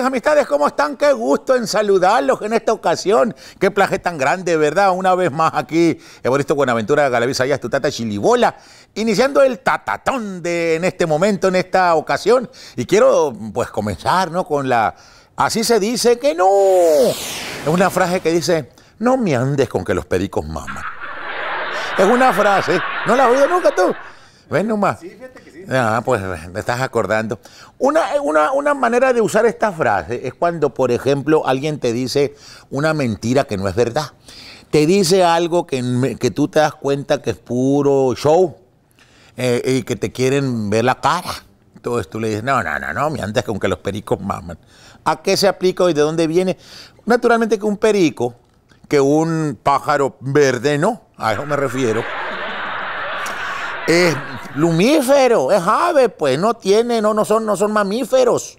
amistades, ¿cómo están? Qué gusto en saludarlos en esta ocasión. Qué plaje tan grande, ¿verdad? Una vez más aquí, Evaristo Buenaventura, Galavisa, ya tu tata Chilibola, iniciando el tatatón de en este momento, en esta ocasión. Y quiero, pues, comenzar, ¿no? Con la. Así se dice que no. Es una frase que dice: No me andes con que los pericos maman. Es una frase. ¿No la has oído nunca tú? Ven nomás. Sí, fíjate. Ah, pues me estás acordando. Una, una, una, manera de usar esta frase es cuando, por ejemplo, alguien te dice una mentira que no es verdad. Te dice algo que, que tú te das cuenta que es puro show eh, y que te quieren ver la cara. Entonces tú le dices, no, no, no, no, me antes con que los pericos maman. ¿A qué se aplica y de dónde viene? Naturalmente que un perico, que un pájaro verde, no, a eso me refiero. Lumífero, es ave, pues no tiene, no, no son, no son mamíferos,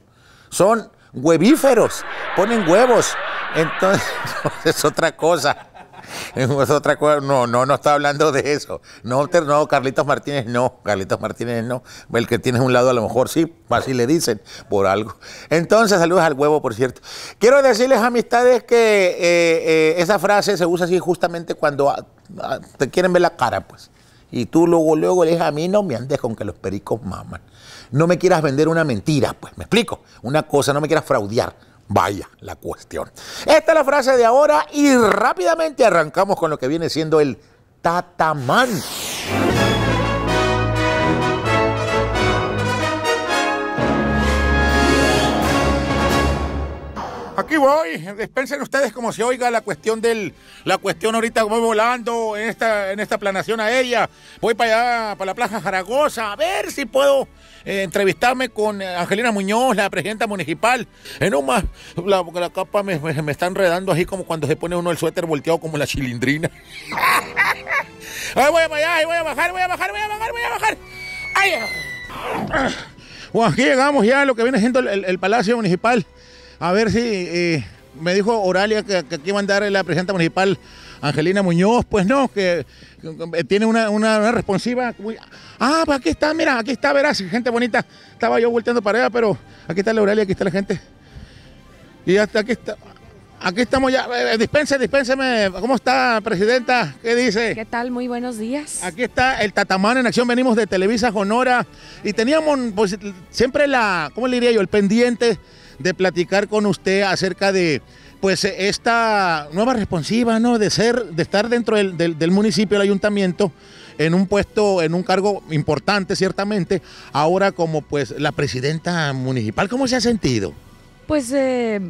son huevíferos, ponen huevos. Entonces, es otra cosa. Es otra cosa. No, no, no está hablando de eso. No, no, Carlitos Martínez no. Carlitos Martínez no. El que tienes un lado a lo mejor sí, así le dicen, por algo. Entonces, saludos al huevo, por cierto. Quiero decirles, amistades, que eh, eh, esa frase se usa así justamente cuando ah, ah, te quieren ver la cara, pues. Y tú luego, luego le dices a mí, no me andes con que los pericos maman. No me quieras vender una mentira, pues, me explico. Una cosa, no me quieras fraudear. Vaya la cuestión. Esta es la frase de ahora y rápidamente arrancamos con lo que viene siendo el tatamán. Aquí voy, dispensen ustedes como se oiga la cuestión del, la cuestión ahorita voy volando en esta, en esta planación aérea, voy para allá, para la Plaza Zaragoza, a ver si puedo eh, entrevistarme con Angelina Muñoz, la presidenta municipal. En un más, la, la capa me, me, me, está enredando así como cuando se pone uno el suéter volteado como la chilindrina. ahí voy para allá, ahí voy a bajar, voy a bajar, voy a bajar, voy a bajar. Ay. Bueno, aquí llegamos ya a lo que viene siendo el, el Palacio Municipal. A ver si eh, me dijo Oralia que, que, aquí iba a andar la presidenta municipal Angelina Muñoz. Pues no, que, que tiene una, una, una, responsiva. Muy, ah, pues aquí está, mira, aquí está, verás, gente bonita. Estaba yo volteando para allá, pero aquí está la Oralia, aquí está la gente. Y hasta aquí está. Aquí estamos ya. Eh, dispense, dispénseme. ¿Cómo está, presidenta? ¿Qué dice? ¿Qué tal? Muy buenos días. Aquí está el Tatamán en acción. Venimos de Televisa Honora y teníamos pues, siempre la, ¿cómo le diría yo? El pendiente de platicar con usted acerca de pues esta nueva responsiva, ¿no? De ser, de estar dentro del, del, municipio, del ayuntamiento, en un puesto, en un cargo importante, ciertamente, ahora como pues la presidenta municipal. ¿Cómo se ha sentido? Pues eh,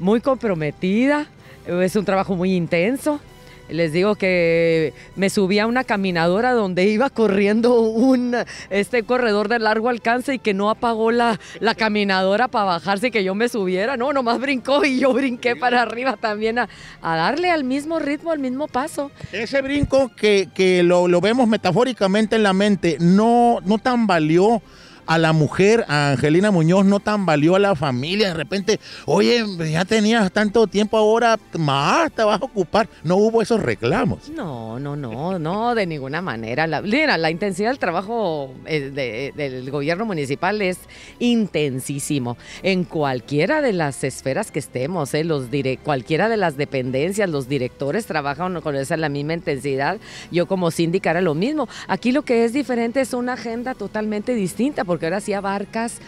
muy comprometida, es un trabajo muy intenso. Les digo que me subí a una caminadora donde iba corriendo un este corredor de largo alcance y que no apagó la, la caminadora para bajarse y que yo me subiera. No, nomás brincó y yo brinqué para arriba también a, a darle al mismo ritmo, al mismo paso. Ese brinco que, que lo, lo, vemos metafóricamente en la mente, no, no tambaleó a la mujer, a Angelina Muñoz, no tan valió a la familia. De repente, oye, ya tenías tanto tiempo ahora, más te vas a ocupar. No hubo esos reclamos. No, no, no, no, de ninguna manera. La, mira, la intensidad del trabajo eh, de, del gobierno municipal es intensísimo. En cualquiera de las esferas que estemos, eh, los cualquiera de las dependencias, los directores trabajan con esa la misma intensidad. Yo como síndica era lo mismo. Aquí lo que es diferente es una agenda totalmente distinta ahora sí abarcas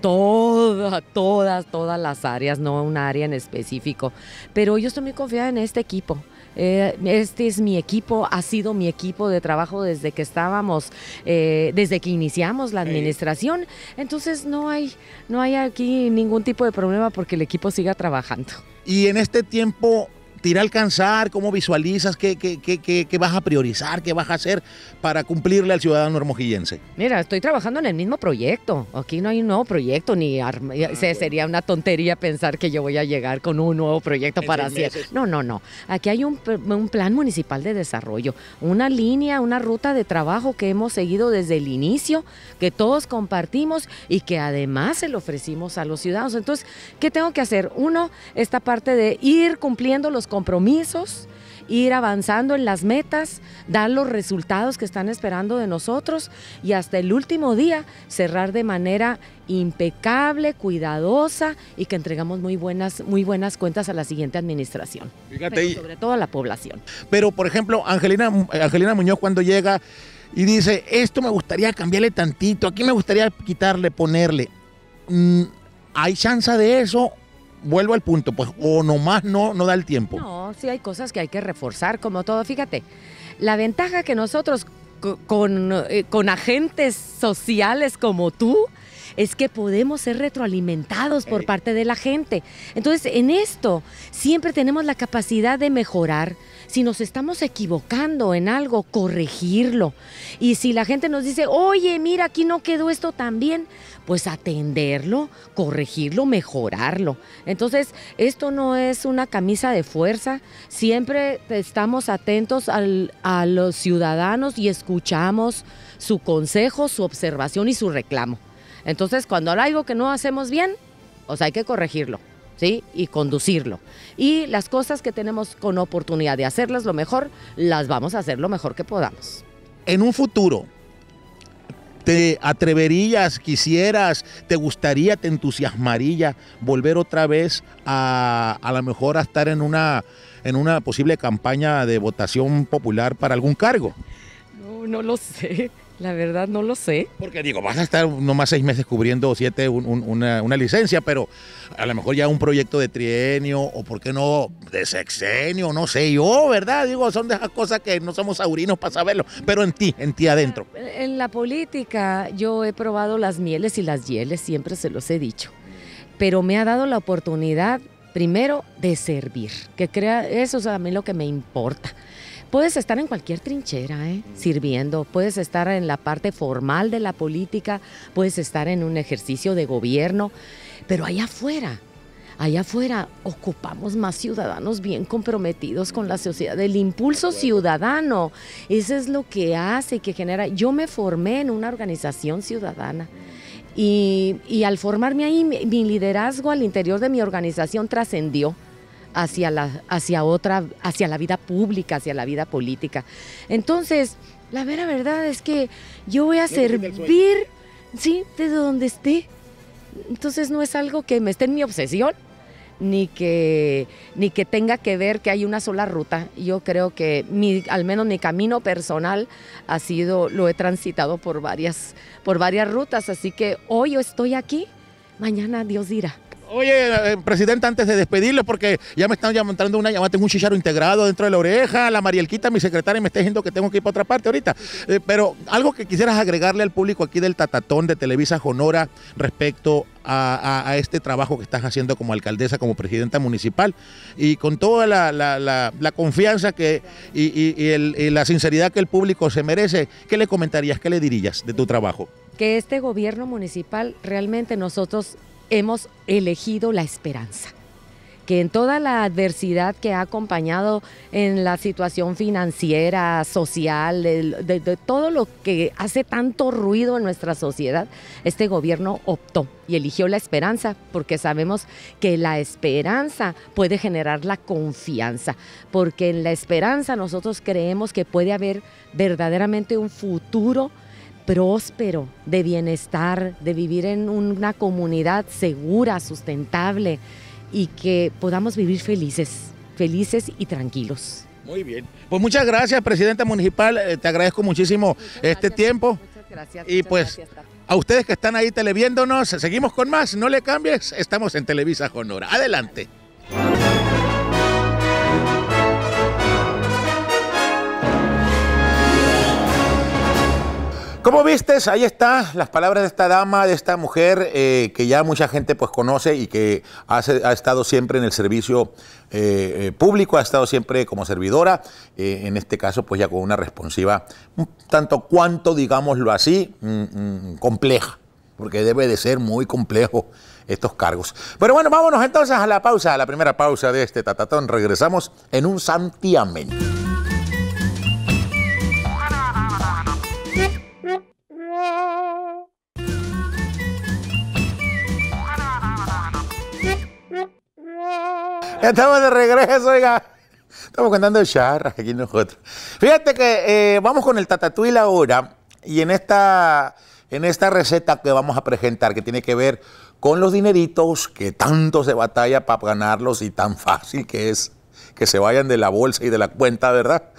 todas, todas, todas las áreas, no una área en específico. Pero yo estoy muy confiada en este equipo. Eh, este es mi equipo, ha sido mi equipo de trabajo desde que estábamos, eh, desde que iniciamos la administración. Entonces no hay, no hay aquí ningún tipo de problema porque el equipo siga trabajando. Y en este tiempo te irá a alcanzar? ¿Cómo visualizas? ¿Qué, qué, qué, qué, vas a priorizar? ¿Qué vas a hacer para cumplirle al ciudadano hermojillense? Mira, estoy trabajando en el mismo proyecto. Aquí no hay un nuevo proyecto, ni ah, sería una tontería pensar que yo voy a llegar con un nuevo proyecto para hacer. No, no, no. Aquí hay un, un plan municipal de desarrollo, una línea, una ruta de trabajo que hemos seguido desde el inicio, que todos compartimos y que además se lo ofrecimos a los ciudadanos. Entonces, ¿qué tengo que hacer? Uno, esta parte de ir cumpliendo los compromisos ir avanzando en las metas, dar los resultados que están esperando de nosotros y hasta el último día cerrar de manera impecable, cuidadosa y que entregamos muy buenas, muy buenas cuentas a la siguiente administración. Fíjate, sobre todo a la población. Pero, por ejemplo, Angelina, Angelina Muñoz cuando llega y dice, esto me gustaría cambiarle tantito, aquí me gustaría quitarle, ponerle. Mm, ¿Hay chance de eso? Vuelvo al punto, pues, o nomás no, no da el tiempo. No, sí hay cosas que hay que reforzar, como todo. Fíjate, la ventaja que nosotros con, eh, con agentes sociales como tú, es que podemos ser retroalimentados por parte de la gente. Entonces, en esto siempre tenemos la capacidad de mejorar. Si nos estamos equivocando en algo, corregirlo. Y si la gente nos dice, oye, mira, aquí no quedó esto tan bien, pues atenderlo, corregirlo, mejorarlo. Entonces, esto no es una camisa de fuerza. Siempre estamos atentos a los ciudadanos y escuchamos su consejo, su observación y su reclamo. Entonces, cuando hay algo que no hacemos bien, pues hay que corregirlo. ¿Sí? Y conducirlo. Y las cosas que tenemos con oportunidad de hacerlas lo mejor, las vamos a hacer lo mejor que podamos. En un futuro, ¿te atreverías, quisieras, te gustaría, te entusiasmaría volver otra vez a a lo mejor a estar en una, en una posible campaña de votación popular para algún cargo? No, no lo sé. La verdad no lo sé. Porque digo, vas a estar nomás seis meses cubriendo siete una, licencia, pero a lo mejor ya un proyecto de trienio o por qué no de sexenio, no sé yo, ¿verdad? Digo, son de esas cosas que no somos aurinos para saberlo, pero en ti, en ti adentro. En la política yo he probado las mieles y las hieles, siempre se los he dicho, pero me ha dado la oportunidad primero de servir, que crea, eso es a mí lo que me importa Puedes estar en cualquier trinchera, ¿eh? sirviendo, puedes estar en la parte formal de la política, puedes estar en un ejercicio de gobierno, pero allá afuera, allá afuera ocupamos más ciudadanos bien comprometidos con la sociedad. El impulso ciudadano, eso es lo que hace, que genera. Yo me formé en una organización ciudadana. Y, y al formarme ahí, mi liderazgo al interior de mi organización trascendió hacia la, hacia otra, hacia la vida pública, hacia la vida política. Entonces, la vera verdad es que yo voy a servir, sí, desde donde esté. Entonces no es algo que me esté en mi obsesión, ni que, ni que tenga que ver que hay una sola ruta. Yo creo que mi, al menos mi camino personal ha sido, lo he transitado por varias, por varias rutas, así que hoy yo estoy aquí, mañana Dios dirá. Oye, eh, presidente, antes de despedirlo, porque ya me están llamando una llamada, tengo un chicharro integrado dentro de la oreja, la Marielquita, mi secretaria, me está diciendo que tengo que ir para otra parte ahorita. Eh, pero algo que quisieras agregarle al público aquí del Tatatón de Televisa Jonora respecto a, este trabajo que estás haciendo como alcaldesa, como presidenta municipal, y con toda la, confianza que, y, la sinceridad que el público se merece, ¿qué le comentarías, qué le dirías de tu trabajo? Que este gobierno municipal realmente nosotros hemos elegido la esperanza que en toda la adversidad que ha acompañado en la situación financiera, social, de, todo lo que hace tanto ruido en nuestra sociedad, este gobierno optó y eligió la esperanza, porque sabemos que la esperanza puede generar la confianza, porque en la esperanza nosotros creemos que puede haber verdaderamente un futuro próspero, de bienestar, de vivir en una comunidad segura, sustentable y que podamos vivir felices, felices y tranquilos. Muy bien. Pues muchas gracias, Presidenta Municipal. Eh, te agradezco muchísimo este tiempo. Muchas gracias. Y pues a ustedes que están ahí televiéndonos, seguimos con más. No le cambies. Estamos en Televisa Honora. Adelante. Como vistes, ahí está las palabras de esta dama, de esta mujer eh, que ya mucha gente pues conoce y que ha, estado siempre en el servicio eh, eh, público, ha estado siempre como servidora, en este caso pues ya con una responsiva tanto cuanto, digámoslo así, mm, mm, compleja, porque debe de ser muy complejo estos cargos. Pero bueno, vámonos entonces a la pausa, a la primera pausa de este tatatón. Regresamos en un santiamén. Estamos de regreso, oiga. Estamos cantando charras aquí nosotros. Fíjate que eh, vamos con el tatatuil ahora y en esta, en esta receta que vamos a presentar que tiene que ver con los dineritos que tanto se batalla para ganarlos y tan fácil que es que se vayan de la bolsa y de la cuenta, ¿verdad?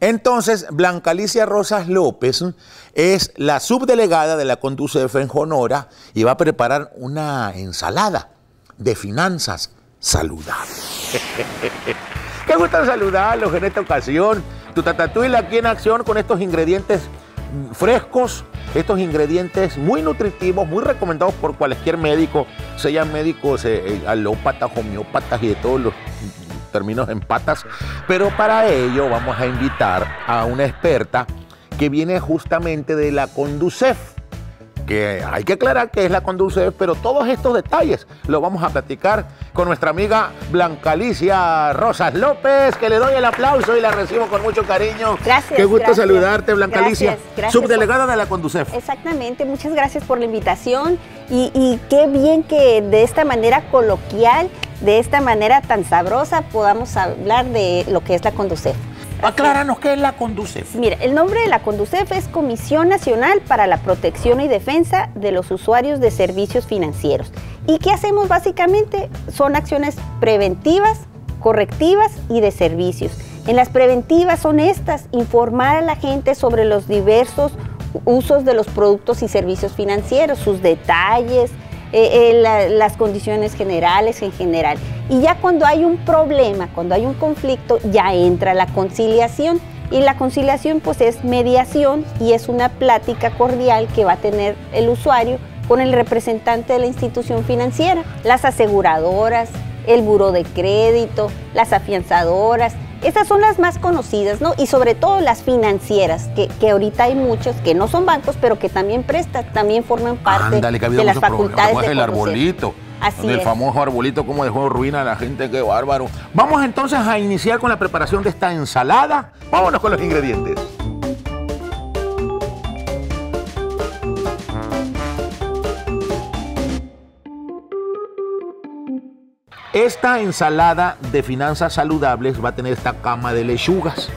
Entonces, Blanca Alicia Rosas López es la subdelegada de la Conducef en Honora y va a preparar una ensalada de finanzas saludables. Qué gusto saludarlos en esta ocasión. Tu tatatuil aquí en acción con estos ingredientes frescos, estos ingredientes muy nutritivos, muy recomendados por cualquier médico, sean médicos eh, eh, alópatas, homeópatas y de todos los términos en patas. Pero para ello vamos a invitar a una experta que viene justamente de la Conducef que hay que aclarar que es la Conducef, pero todos estos detalles los vamos a platicar con nuestra amiga Blanca Alicia Rosas López, que le doy el aplauso y la recibo con mucho cariño. Gracias. Qué gusto saludarte, Blanca Alicia, subdelegada de la Conducef. Exactamente, muchas gracias por la invitación y, y qué bien que de esta manera coloquial, de esta manera tan sabrosa, podamos hablar de lo que es la Conducef. Acláranos qué es la Conducef. Mira, el nombre de la Conducef es Comisión Nacional para la Protección y Defensa de los Usuarios de Servicios Financieros. ¿Y qué hacemos básicamente? Son acciones preventivas, correctivas y de servicios. En las preventivas son estas, informar a la gente sobre los diversos usos de los productos y servicios financieros, sus detalles, eh, eh, las condiciones generales en general. Y ya cuando hay un problema, cuando hay un conflicto, ya entra la conciliación. Y la conciliación pues es mediación y es una plática cordial que va a tener el usuario con el representante de la institución financiera, las aseguradoras, el buro de crédito, las afianzadoras, estas son las más conocidas, ¿no? Y sobre todo las financieras, que, que ahorita hay muchos que no son bancos, pero que también prestan, también forman parte de las facultades de el arbolito. Así el famoso arbolito como dejó ruina a la gente, qué bárbaro. Vamos entonces a iniciar con la preparación de esta ensalada. Vámonos con los ingredientes. Esta ensalada de finanzas saludables va a tener esta cama de lechugas.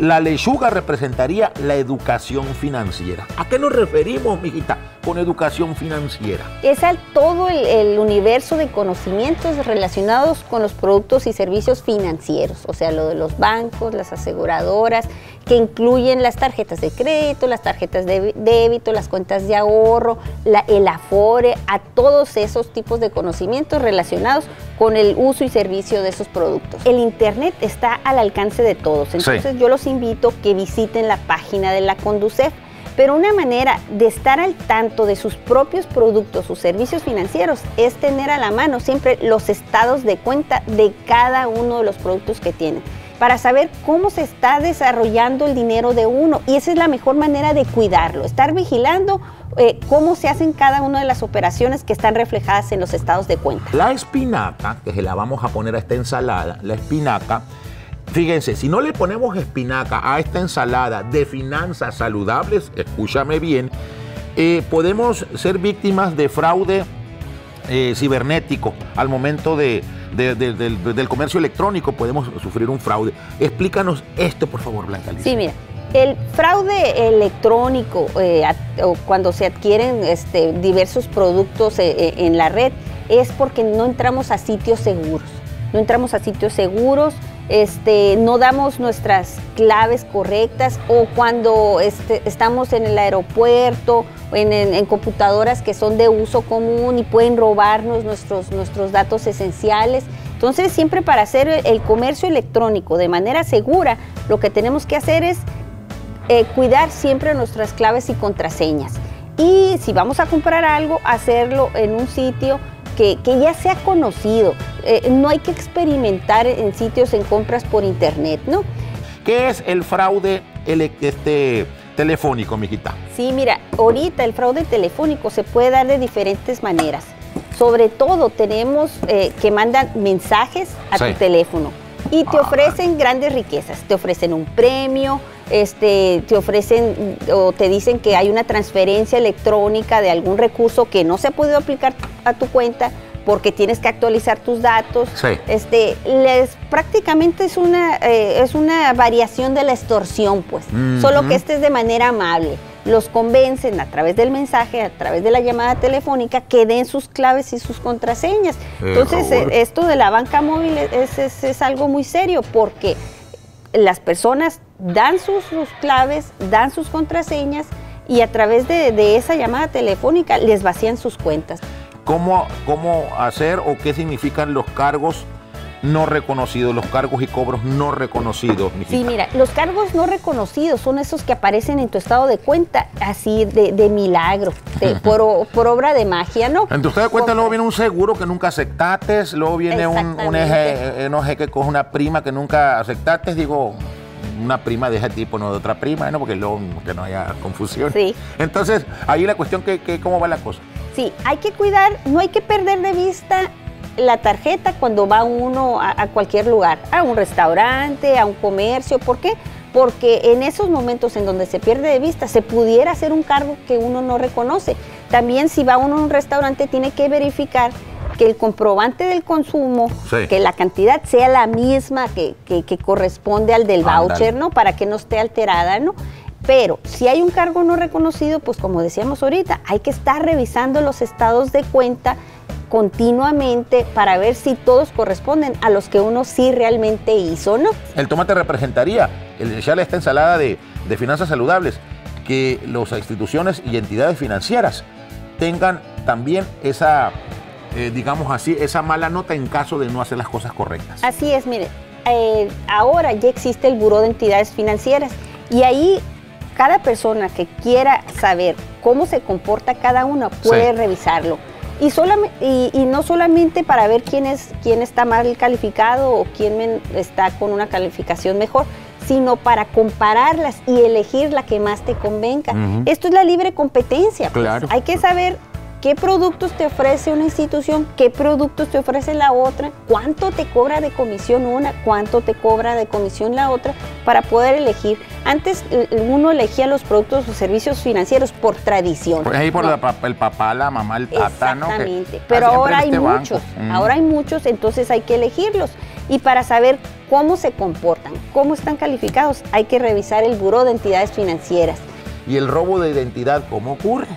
La lechuga representaría la educación financiera. ¿A qué nos referimos, mijita, con educación financiera? Es al todo el, universo de conocimientos relacionados con los productos y servicios financieros, o sea, lo de los bancos, las aseguradoras, que incluyen las tarjetas de crédito, las tarjetas de débito, las cuentas de ahorro, el afore, a todos esos tipos de conocimientos relacionados con el uso y servicio de esos productos. El Internet está al alcance de todos, entonces yo los invito a que visiten la página de la Conducef pero una manera de estar al tanto de sus propios productos o servicios financieros es tener a la mano siempre los estados de cuenta de cada uno de los productos que tienen para saber cómo se está desarrollando el dinero de uno. Y esa es la mejor manera de cuidarlo, estar vigilando eh, cómo se hacen cada una de las operaciones que están reflejadas en los estados de cuenta. La espinaca, que se la vamos a poner a esta ensalada, la espinaca Fíjense, si no le ponemos espinaca a esta ensalada de finanzas saludables, escúchame bien, eh, podemos ser víctimas de fraude eh, cibernético al momento de, del comercio electrónico, podemos sufrir un fraude. Explícanos esto, por favor, Blanca. Sí, mira. El fraude electrónico, eh, cuando se adquieren este, diversos productos en la red, es porque no entramos a sitios seguros. No entramos a sitios seguros, este, no damos nuestras claves correctas o cuando este, estamos en el aeropuerto, en, en, computadoras que son de uso común y pueden robarnos nuestros, nuestros datos esenciales. Entonces, siempre para hacer el comercio electrónico de manera segura, lo que tenemos que hacer es eh, cuidar siempre nuestras claves y contraseñas. Y si vamos a comprar algo, hacerlo en un sitio que, ya sea conocido. Eh, no hay que experimentar en sitios en compras por internet, ¿no? ¿Qué es el fraude este, telefónico, mijita? Sí, mira, ahorita el fraude telefónico se puede dar de diferentes maneras. Sobre todo tenemos eh, que mandan mensajes a tu teléfono y te ofrecen grandes riquezas. Te ofrecen un premio, este, te ofrecen o te dicen que hay una transferencia electrónica de algún recurso que no se ha podido aplicar a tu cuenta porque tienes que actualizar tus datos. Sí. Este, les prácticamente es una, eh, es una variación de la extorsión, pues. Solo que este es de manera amable. Los convencen a través del mensaje, a través de la llamada telefónica, que den sus claves y sus contraseñas. Entonces, Error. eh, esto de la banca móvil es, es- es algo muy serio porque las personas dan sus, sus claves, dan sus contraseñas y a través de, de esa llamada telefónica les vacían sus cuentas. ¿Cómo, ¿Cómo hacer o qué significan los cargos no reconocidos, los cargos y cobros no reconocidos? Sí, mira, los cargos no reconocidos son esos que aparecen en tu estado de cuenta así de, de milagro, de- por, obra de magia, ¿no? En tu estado de cuenta luego viene un seguro que nunca aceptaste, luego viene un, un eje, eh, no sé, que coge una prima que nunca aceptaste, digo, una prima de ese tipo, no de otra prima, ¿no? Porque luego que no haya confusión. Sí. Entonces, ahí la cuestión que, que cómo va la cosa. Sí, hay que cuidar, no hay que perder de vista la tarjeta cuando va uno a, a cualquier lugar, a un restaurante, a un comercio. ¿Por qué? Porque en esos momentos en donde se pierde de vista, se pudiera hacer un cargo que uno no reconoce. También si va uno a un restaurante, tiene que verificar que el comprobante del consumo, Sí. que la cantidad sea la misma que, que- que corresponde al del voucher, ¿no? Para que no esté alterada, ¿no? Pero si hay un cargo no reconocido, pues como decíamos ahorita, hay que estar revisando los estados de cuenta continuamente para ver si todos corresponden a los que uno sí realmente hizo, ¿no? El tomate representaría, el echarle esta ensalada de, de finanzas saludables, que las instituciones y entidades financieras tengan también esa, eh, digamos así, esa mala nota en caso de no hacer las cosas correctas. Así es, mire, eh, ahora ya existe el Buró de Entidades Financieras y ahí cada persona que quiera saber cómo se comporta cada uno puede Sí. revisarlo. Y, y, y no solamente para ver quién, es, quién está mal calificado o quién está con una calificación mejor, sino para compararlas y elegir la que más te convenga. Esto es la libre competencia. pues. Claro. Hay que saber qué productos te ofrece una institución, qué productos te ofrece la otra, cuánto te cobra de comisión una, cuánto te cobra de comisión la otra, para poder elegir. Antes eh, uno elegía los productos o servicios financieros por tradición. Pues ahí por ¿no? la pa- el papá, la mamá, el tata, ¿no? Que Exactamente. Pero ahora hay este banco. muchos. Mm. Ahora hay muchos, entonces hay que elegirlos. Y para saber cómo se comportan, cómo están calificados, hay que revisar el Buró de Entidades Financieras. ¿Y el robo de identidad cómo ocurre?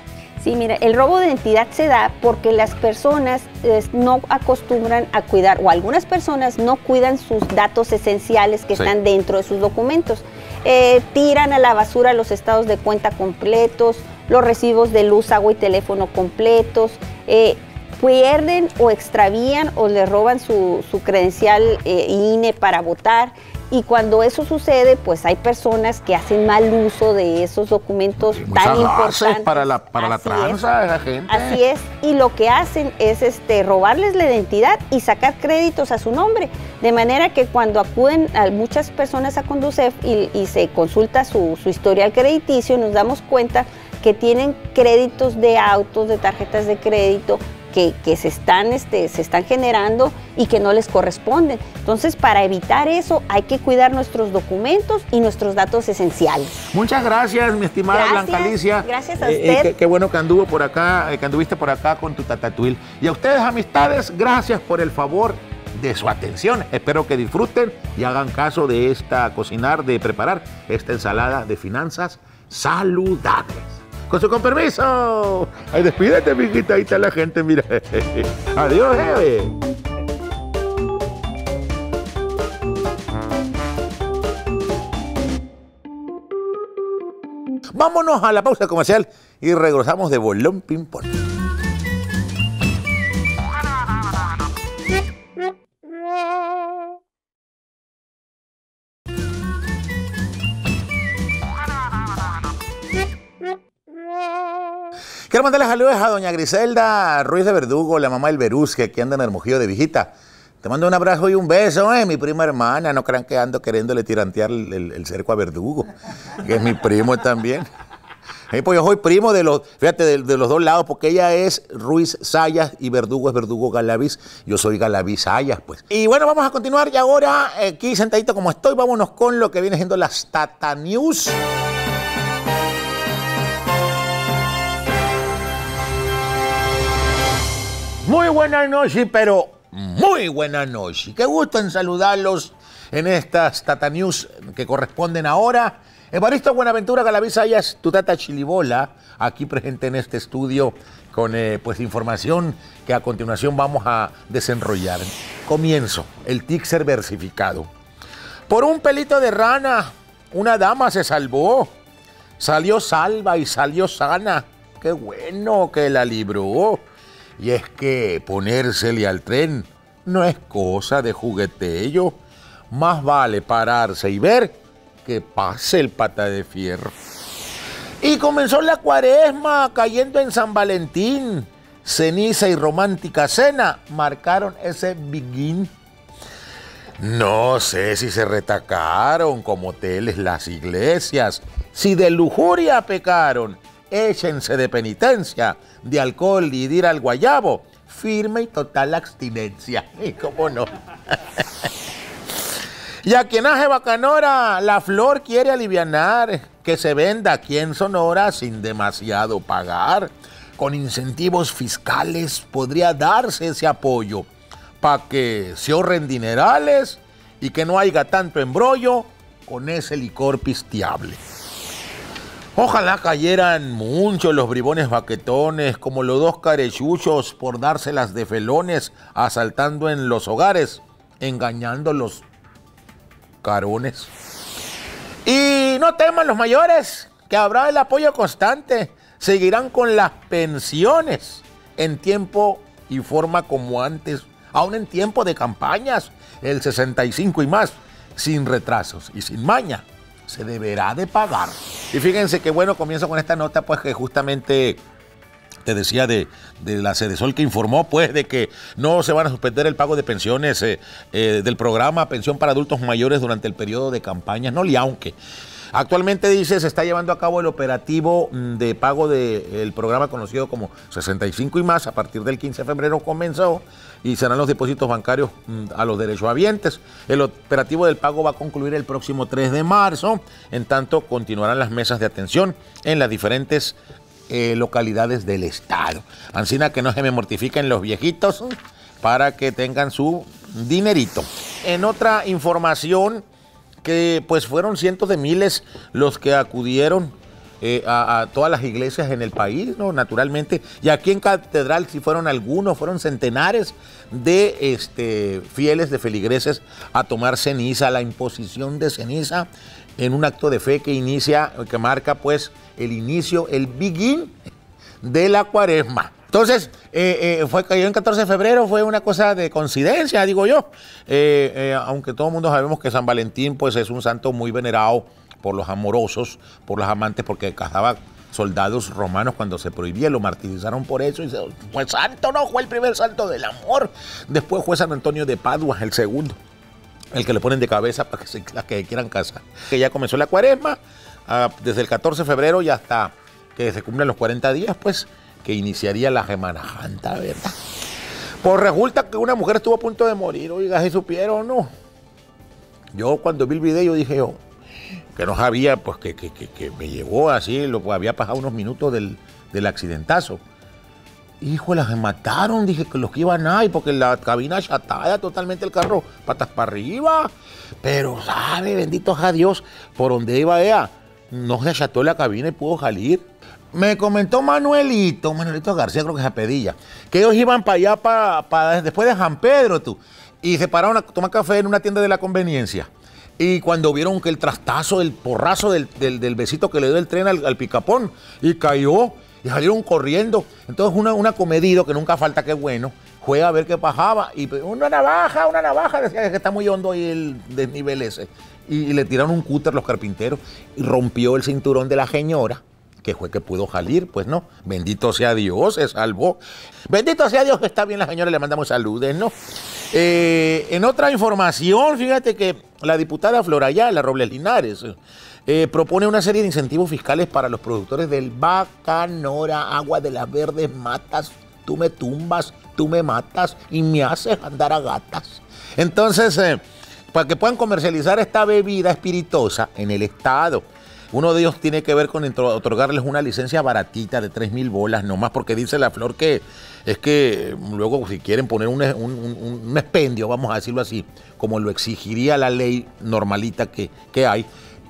Sí, mira, el robo de identidad se da porque las personas eh, no acostumbran a cuidar, o algunas personas no cuidan sus datos esenciales que Sí. están dentro de sus documentos. Eh, tiran a la basura los estados de cuenta completos, los recibos de luz, agua y teléfono completos, eh, pierden o extravían o le roban su, su credencial eh, INE para votar. Y cuando eso sucede, pues hay personas que hacen mal uso de esos documentos tan importantes. para la, para la tranza, gente. Así es, y lo que hacen es este, robarles la identidad y sacar créditos a su nombre, de manera que cuando acuden a muchas personas a Conducef y, y se consulta su, su historial crediticio, nos damos cuenta que tienen créditos de autos, de tarjetas de crédito, que, que se, están, este, se están generando y que no les corresponden. Entonces, para evitar eso, hay que cuidar nuestros documentos y nuestros datos esenciales. Muchas gracias, mi estimada Gracias, Blanca Alicia. gracias a Eh, eh, usted. qué, qué bueno que anduvo por acá, eh, que anduviste por acá con tu tatatuil. Y a ustedes, amistades, gracias por el favor de su atención. Espero que disfruten y hagan caso de esta cocinar, de preparar esta ensalada de finanzas saludables. Con su con permiso. Ay, despídete, mijita. Ahí está la gente, mira. Adiós, Eve. Vámonos a la pausa comercial y regresamos de bolón ping-pong. Quiero mandarle saludos a doña Griselda Ruiz de Verdugo, la mamá del Berús, que anda en Hermosillo de Vigita. Te mando un abrazo y un beso, eh, mi prima hermana. No crean que ando queriéndole tirantear el, el- cerco a Verdugo, que es mi primo también. Eh, pues yo soy primo de los, fíjate, de, de los dos lados, porque ella es Ruiz Sayas y Verdugo es Verdugo Galaviz. Yo soy Galaviz Sayas, pues. Y bueno, vamos a continuar y ahora, eh, aquí sentadito como estoy, vámonos con lo que viene siendo las Tata News. Muy buenas noches, pero muy buenas noches. Qué gusto en saludarlos en estas Tata News que corresponden ahora. Evaristo Buenaventura Galavizayas, tu tata Chilibola, aquí presente en este estudio con eh, pues información que a continuación vamos a desenrollar. Comienzo, el Tixer versificado. Por un pelito de rana, una dama se salvó. Salió salva y salió sana. Qué bueno que la libró. Y es que ponérsele al tren no es cosa de juguetello. Más vale pararse y ver que pase el pata de fierro. Y comenzó la cuaresma cayendo en San Valentín. Ceniza y romántica cena marcaron ese begin. No sé si se retacaron como hoteles las iglesias, si de lujuria pecaron, échense de penitencia, de alcohol y de ir al guayabo, firme y total abstinencia. ¿Y cómo no? y a quien hace bacanora, la flor quiere alivianar, que se venda aquí en Sonora sin demasiado pagar. Con incentivos fiscales podría darse ese apoyo para que se ahorren dinerales y que no haya tanto embrollo con ese licor pistiable. Ojalá cayeran muchos los bribones baquetones como los dos carechuchos por dárselas de felones asaltando en los hogares, engañando los carones. Y no teman los mayores, que habrá el apoyo constante. Seguirán con las pensiones en tiempo y forma como antes, aún en tiempo de campañas, el 65 y más, sin retrasos y sin maña se deberá de pagar. Y fíjense que bueno, comienzo con esta nota, pues que justamente te decía de, de la Sol que informó pues de que no se van a suspender el pago de pensiones eh, eh, del programa Pensión para Adultos Mayores durante el periodo de campañas, no le aunque. Actualmente dice se está llevando a cabo el operativo mm, de pago del programa conocido como 65 y más. A partir del 15 de febrero comenzó y serán los depósitos bancarios mm, a los derechohabientes. El operativo del pago va a concluir el próximo 3 de marzo. En tanto, continuarán las mesas de atención en las diferentes eh, localidades del estado. Ancina que no se me mortifiquen los viejitos para que tengan su dinerito. En otra información que pues fueron cientos de miles los que acudieron eh, a, todas las iglesias en el país, ¿no? Naturalmente. Y aquí en Catedral, si fueron algunos, fueron centenares de este, fieles de feligreses a tomar ceniza, la imposición de ceniza en un acto de fe que inicia, que marca pues el inicio, el begin de la cuaresma. Entonces, eh, eh, fue cayó en 14 de febrero, fue una cosa de coincidencia, digo yo. Eh, aunque todo el mundo sabemos que San Valentín pues, es un santo muy venerado por los amorosos, por los amantes, porque cazaba soldados romanos cuando se prohibía, lo martirizaron por eso y se, fue santo, no, fue el primer santo del amor. Después fue San Antonio de Padua, el segundo, el que le ponen de cabeza para que se las que quieran casar. Que ya comenzó la cuaresma, ah, desde el 14 de febrero y hasta que se cumplen los 40 días, pues que iniciaría la Semana Santa, ¿verdad? Pues resulta que una mujer estuvo a punto de morir, oiga, si supieron o no. Yo cuando vi el video dije yo, que no sabía, pues que, me llegó así, lo, había pasado unos minutos del, accidentazo. Híjole, se mataron, dije que los que iban ahí, porque la cabina chatada totalmente el carro, patas para arriba. Pero, sabe, bendito a Dios, por donde iba ella, no se acható la cabina y pudo salir. Me comentó Manuelito, Manuelito García, creo que es a Pedilla, que ellos iban para allá, para, después de San Pedro, tú, y se pararon a tomar café en una tienda de la conveniencia. Y cuando vieron que el trastazo, el porrazo del, besito que le dio el tren al, picapón, y cayó, y salieron corriendo. Entonces, una, una comedido que nunca falta, que bueno, fue a ver qué pasaba. Y pues, una navaja, una navaja, decía que está muy hondo ahí el desnivel ese. Y, y le tiraron un cúter los carpinteros, y rompió el cinturón de la señora que fue que pudo salir, pues no. Bendito sea Dios, se salvó. Bendito sea Dios, está bien la señora, le mandamos saludes, ¿no? Eh, en otra información, fíjate que la diputada Florayala Robles Linares eh, propone una serie de incentivos fiscales para los productores del Bacanora, agua de las verdes matas, tú me tumbas, tú me matas y me haces andar a gatas. Entonces, eh, para que puedan comercializar esta bebida espirituosa en el Estado. Uno de ellos tiene que ver con otorgarles una licencia baratita de 3 mil bolas nomás, porque dice la flor que es que luego si quieren poner un, un, expendio, vamos a decirlo así, como lo exigiría la ley normalita que, que hay,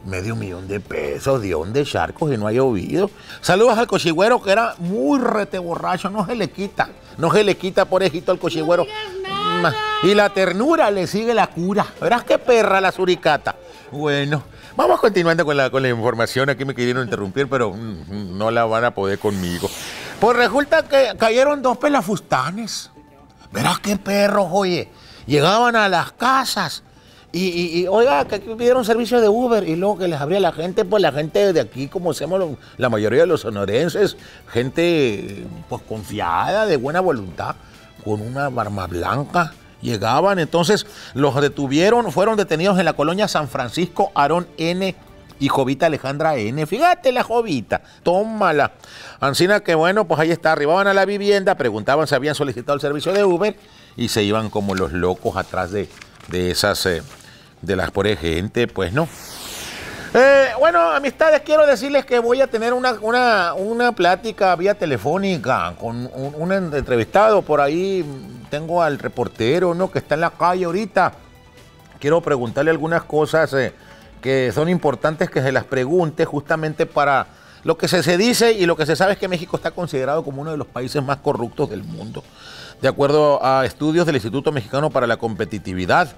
medio millón de pesos, de de charcos y no hay oído. Saludos al cochigüero que era muy rete borracho, no se le quita, no se le quita por ejito al cochigüero. Y la ternura le sigue la cura. Verás qué perra la suricata. Bueno. Vamos continuando con la, con la información. Aquí me quisieron interrumpir, pero mm, no la van a poder conmigo. Pues resulta que cayeron dos pelafustanes. Verás qué perros, oye. Llegaban a las casas y, oiga, que pidieron servicio de Uber y luego que les abría la gente, pues la gente de aquí, como hacemos la mayoría de los sonorenses, gente pues confiada, de buena voluntad, con una barba blanca llegaban. Entonces los detuvieron, fueron detenidos en la colonia San Francisco, Aarón N. Y Jovita Alejandra N. Fíjate la Jovita, tómala. Ancina que bueno, pues ahí está, arribaban a la vivienda, preguntaban si habían solicitado el servicio de Uber y se iban como los locos atrás de, de esas, eh, de las por gente, pues no. Eh, bueno, amistades, quiero decirles que voy a tener una, una, plática vía telefónica con un, entrevistado por ahí. Tengo al reportero, ¿no? Que está en la calle ahorita. Quiero preguntarle algunas cosas eh, que son importantes que se las pregunte justamente para lo que se, se, dice y lo que se sabe es que México está considerado como uno de los países más corruptos del mundo. De acuerdo a estudios del Instituto Mexicano para la Competitividad,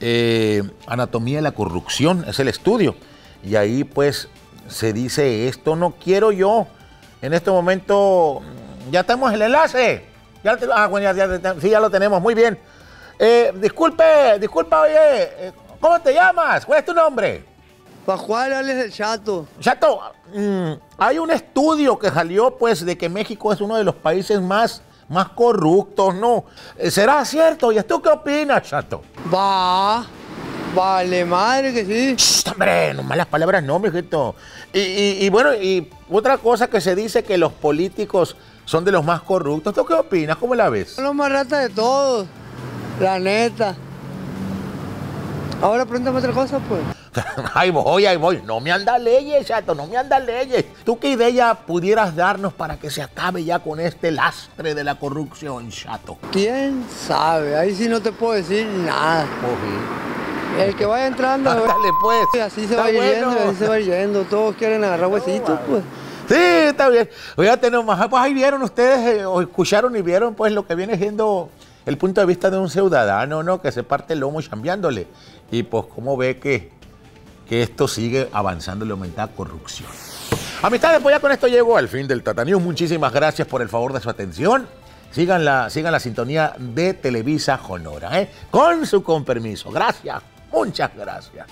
eh, Anatomía de la Corrupción es el estudio. Y ahí pues se dice esto, no quiero yo. En este momento ya tenemos el enlace. Ya, ah, bueno, ya, sí, ya lo tenemos, muy bien. Eh, disculpe, disculpa, oye, eh, ¿cómo te llamas? ¿Cuál es tu nombre? Juan Alex el Chato. Chato, mm, hay un estudio que salió pues de que México es uno de los países más, más corruptos, ¿no? Eh, ¿Será cierto? ¿Y tú qué opinas, Chato? Va. Vale, madre que sí. Shh, hombre, no malas palabras no, mijito. Y, y, y, bueno, y otra cosa que se dice que los políticos son de los más corruptos. ¿Tú qué opinas? ¿Cómo la ves? Son los más ratas de todos, la neta. Ahora pregúntame otra cosa, pues. ahí voy, ahí voy. No me anda leyes, chato, no me anda leyes. ¿Tú qué idea pudieras darnos para que se acabe ya con este lastre de la corrupción, chato? ¿Quién sabe? Ahí sí no te puedo decir nada. El que vaya entrando. Dale, pues. Así se va yendo, así se va yendo. Todos quieren agarrar huesitos, pues. Sí, está bien. Voy tener más. Pues ahí vieron ustedes, eh, o escucharon y vieron, pues, lo que viene siendo el punto de vista de un ciudadano, ¿no? Que se parte el lomo chambeándole. Y pues, ¿cómo ve que, que esto sigue avanzando y aumenta corrupción? Amistades, pues ya con esto llego al fin del Tata Muchísimas gracias por el favor de su atención. Sigan la, sigan la sintonía de Televisa Honora, ¿eh? Con su con permiso. Gracias. Muchas gracias.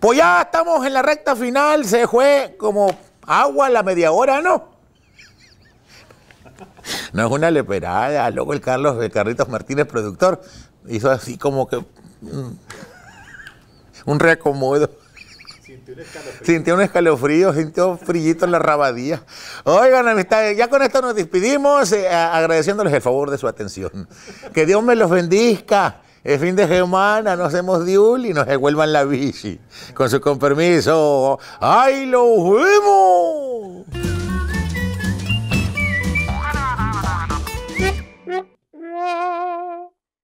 Pues ya estamos en la recta final, se fue como agua la media hora, ¿no? No es una leperada. Luego el Carlos, de Carlitos Martínez, productor, hizo así como que mm, un reacomodo. Sintió un escalofrío, sintió frillito en la rabadía. Oigan, amistades, ya con esto nos despedimos, eh, agradeciéndoles el favor de su atención. Que Dios me los bendiga. El fin de semana nos hacemos diul y nos devuelvan la bici. Con su compromiso. ¡Ay, lo vemos!